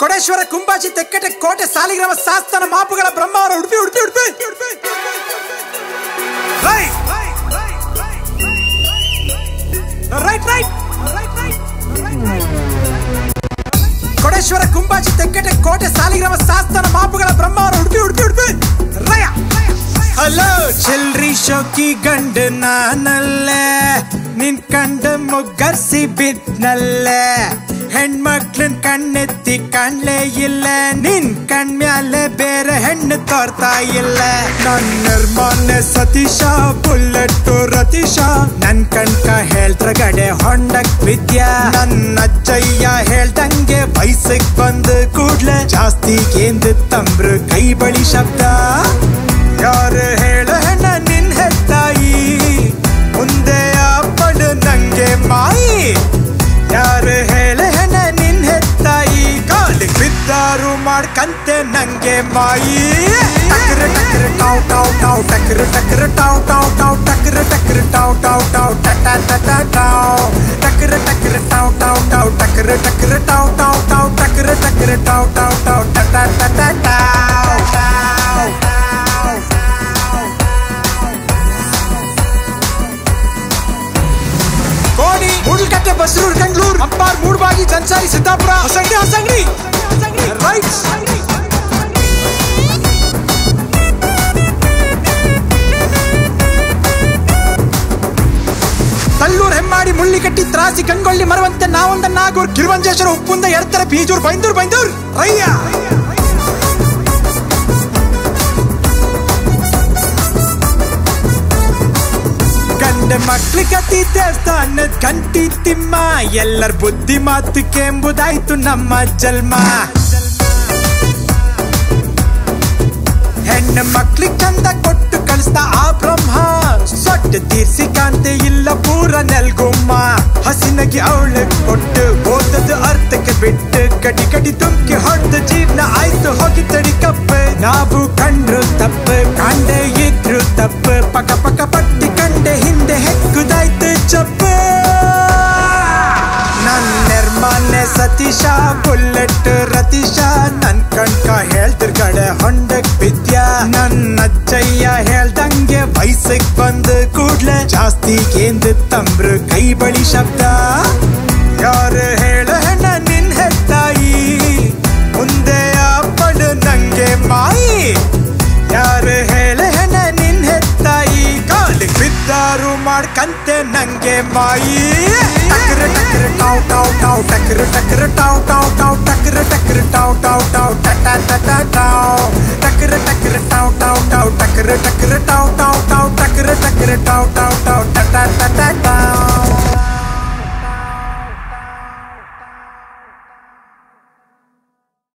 Kodeshwara Kumbashi Tekkatte Kote Saligrama Sasthan ಮಾಪುಗಳ Brahmavar Udupi Udupi Udupi. Right right right. Kodeshwara Kumbashi Tekkatte Kote Saligrama Sasthan ಮಾಪುಗಳ Brahmavar Udupi Udupi Udupi. ರಯ. Hello ಚಿಲ್ರಿ ಶೋಕಿ ಗಂಡು ನಾನಲ್ಲೇ. ನಿನ್ ಕಂಡು ಮುಗ್ಗರ್ಸಿ ಬಿದ್ನಲ್ಲೇ. ಹೆಣ್ಮಕ್ಳನ್ ಕಣ್ಣೆತ್ತಿ ಕಾಣ್ಲೇ ಇಲ್ಲ. ನಿನ್ ಕಣ್ ಮ್ಯಾಲೆ ಬೇರೆ ಹೆಣ್ಣು ತೋರ್ತಾ ಇಲ್ಲ. ನನ್ ನಿರ್ಮಾಣ ಸತೀಶ ಬುಲ್ಲೆಟ್ಟು ರತೀಶ. ನನ್ ಕಣ್ಕ ಹೇಳ್ತ್ರ ಗಡೆ ಹೊಂಡಕ್ ವಿದ್ಯಾ. ನನ್ನ ಅಜ್ಜಯ್ಯ ಹೇಳ್ದಂಗೆ ವಯಸ್ಸಿಗೆ ಬಂದು ಕೂಡ್ಲೆ ಜಾಸ್ತಿ ಕೇಂದ್ರ ತಂಬ್ರು ಕೈ ಬಳಿ ಶಬ್ದ. ಯಾರು ಹೇಳ? ಕಾಲಿಗೆ ಬಿದ್ದಾರು ಮಾಡ್ಕಂತೆ ನಂಗೆ ಮಾಯಿ ಟಕ್ರ ಟಕ್ರ ಟಾವ್ ಟಾವ್ ಟಾವ್ ಟಕ್ರ ಟಕ್ರ ಟಾವ್ ಟಾವ್ ಟಾವ್ ಟಕ್ರ ಟಕ್ರ ಟಾವ್ ಟಾವ್ ಟಾವ್ ಟಟ ಟಟ ಟಾವ್ ಟಕ್ರ ಟಕ್ರ ಟಾವ್ ಟಾವ್ ಟಾವ್ ಟಕ್ರ ಟಕ್ರ ಟಾವ್ ಟಾವ್ ಟಾವ್ ಟಕ್ರ ಟಕ್ರ ಟಾವ್ ಟಾವ್ ಟಾವ್ ಟಟ ಟಟ ಟಾವ್ ಟಾವ್ ಕೋಡಿ ಮೂಡಲ್ಕಟ್ಟೆ ಬಸ್ರೂರ್ ಬೆಂಗಳೂರು ಅಂಪಾರ್ ಮೂಡಬಾಗಿ ಜನ್ಸಾರಿ ಸಿದ್ದಾಪುರ ಹೊಸಂಗಡಿ ತಲ್ಲೂರ್ ಮುಳ್ಳಿ ಕಟ್ಟಿ ತ್ರಾಸಿ ಕಣ್ಗೊಳ್ಳಿ ಮರವಂತೆ ನಾವೊಂದ ನಾಗೂರ್ ಕಿರುವಂಜೇಶ್ವರ ಉಪ್ಪುಂದ ಎಡ್ತರ ಬೀಜೂರ್, ಬೈಂದೂರ್ ಬೈಂದೂರ್. ರಯ್ಯ! ಗಂಡ ಮಕ್ಳಿ ಕತಿ ದೇವಸ್ಥಾನದ ಕಂಟಿ ತಿಮ್ಮ, ಎಲ್ಲರ ಬುದ್ಧಿ ಮಾತು ಕೆಂಬುದಾಯ್ತು ನಮ್ಮ ಜನ್ಮ. ಹೆಣ್ಣು ಮಕ್ಳಿಗೆ ಚಂದ ಕೊಟ್ಟು ಕಳಿಸ್ತಾ ಆ ಬ್ರಹ್ಮ, ಸೊಟ್ಟು ತೀರ್ಸಿ ಕಾಂತೆ ಇಲ್ಲ ಪೂರ ನೆಲ್ಗುಮ್ಮ ಹಸಿನಗಿ ಅವಳ ಕೊಟ್ಟು ಓದದ ಅರ್ಥಕ್ಕೆ ಬಿಟ್ಟು ಕಡಿ ಕಡಿ ತುಮ್ಕಿ ಹೊಡೆದ ಜೀವನ ಆಯ್ತು ಹೋಗಿ ತಡಿ ಕಪ್ಪ ನಾವು ಕಂಡ್ರು ತಪ್ಪು ಕಾಂಡೆ ಇದ್ರು ತಪ್ಪು ಪಕ ಪಕ ಪಟ್ಟಿ ಕಂಡೆ ಹಿಂದೆ ಹೆಕ್ಕುದಾಯ್ತು ಚಪ್ಪ ನನ್ ನಿರ್ಮಾನೆ ಸತೀಶ ಬುಲೆಟ್ ರತೀಶ ನನ್ ಕಣ್ಕ ಹೇಳ್ತಿರ್ ಕೂಡ್ಲೆ ಜಾಸ್ತಿ ಕೇಂದ್ರ ತಂಬ್ರು ಕೈ ಬಳಿ ಶಬ್ದ ಯಾರು ಹೇಳ ಹೆಣ್ಣ ನಿನ್ ಹೆತ್ತಾಯಿ ಮುಂದೆ ಅಪ್ಪಳು ನಂಗೆ ಮಾಯಿ ಯಾರು ಹೇಳ ಹೆಣ್ಣ ನಿನ್ ಹೆತ್ತಾಯಿ ಕಾಲಿಗೆ ಬಿದ್ದಾರು ಮಾಡ್ಕಂತೆ ನಂಗೆ ಮಾಯಿ ಟಕ್ರ ಟಕ್ರ ಟಾವ್ ಟಾವ್ ಟಾವ್ ಟಕ್ರ ಟಕ್ರ ಟಾವ್ ಟಾವ್ ಟಾವ್ ಟಕ್ರ ಟಕ್ರ ಟಾವ್ ಟಾವ್ ಟಾವ್ ಟಟ ಟಟ ಟಾವ್ ಟಕ್ರ ಟಕ್ರ ಟಾವ್ ಟಾವ್ ಟಾವ್ ಟಕ್ರ ಟಕ್ರ ಟಾವ್ ಟಾವ್ ಟಾವ್ ಟಕ್ರ ಟಕ್ರ ಟಾವ್ ಟಾವ್ ಟಾವ್